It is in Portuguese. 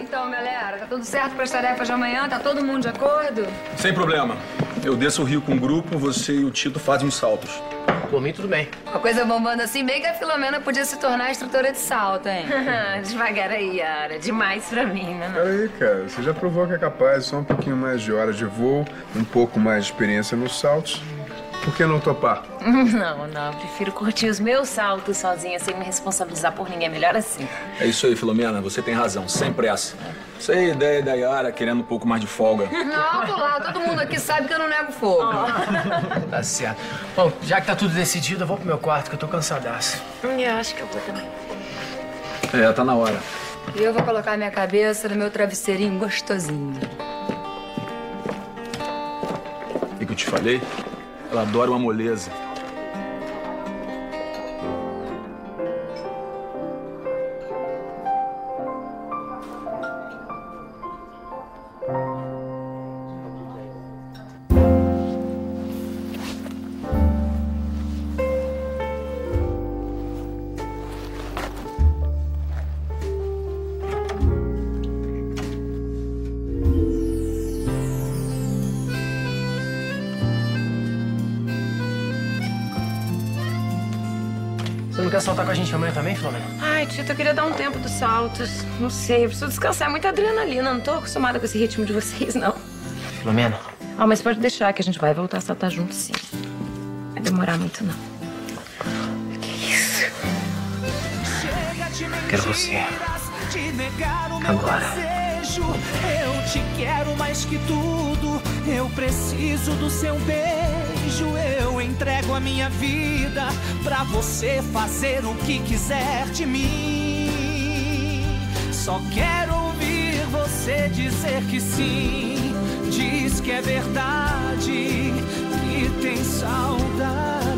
Então, galera, tá tudo certo para as tarefas de amanhã? Tá todo mundo de acordo? Sem problema. Eu desço o rio com o grupo, você e o Tito fazem os saltos. Por mim, tudo bem. Uma coisa bombando assim, bem que a Filomena podia se tornar instrutora de salto, hein? Devagar aí, Yara. Demais pra mim, né? Peraí, cara. Você já provou que é capaz. Só um pouquinho mais de horas de voo, um pouco mais de experiência nos saltos. Por que não topar? Não, não. Prefiro curtir os meus saltos sozinha, sem me responsabilizar por ninguém. Melhor assim. É isso aí, Filomena. Você tem razão. Sem pressa. Isso aí, ideia da Yara, querendo um pouco mais de folga. Não, lá, todo mundo aqui sabe que eu não nego fogo. Tá certo. Bom, já que tá tudo decidido, eu vou pro meu quarto, que eu tô cansadaço. Eu acho que eu vou também. É, tá na hora. E eu vou colocar minha cabeça no meu travesseirinho gostosinho. E que eu te falei? Ela adora uma moleza. Você não quer saltar com a gente amanhã também, Filomena? Ai, Tito, eu queria dar um tempo dos saltos. Não sei, eu preciso descansar. É muita adrenalina. Não tô acostumada com esse ritmo de vocês, não. Filomena, Ah, mas pode deixar que a gente vai voltar a saltar junto, sim. Vai demorar muito, não. quero você. Agora. Eu te quero mais que tudo. Eu preciso do seu beijo entrego a minha vida pra você fazer o que quiser de mim. Só quero ouvir você dizer que sim. Diz que é verdade, que tem saudade.